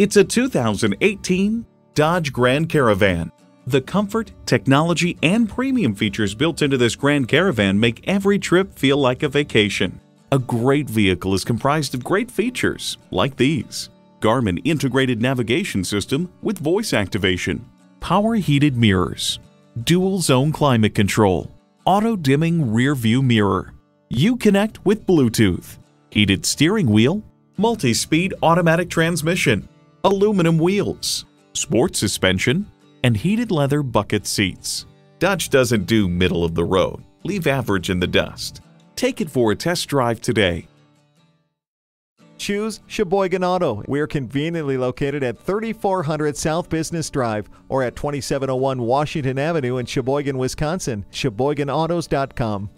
It's a 2018 Dodge Grand Caravan. The comfort, technology, and premium features built into this Grand Caravan make every trip feel like a vacation. A great vehicle is comprised of great features like these. Garmin integrated navigation system with voice activation, power heated mirrors, dual zone climate control, auto dimming rear view mirror, Uconnect with Bluetooth, heated steering wheel, multi-speed automatic transmission, aluminum wheels, sports suspension, and heated leather bucket seats. Dodge doesn't do middle of the road, leave average in the dust. Take it for a test drive today. Choose Sheboygan Auto. We're conveniently located at 3400 South Business Drive or at 2701 Washington Avenue in Sheboygan, Wisconsin. SheboyganAutos.com.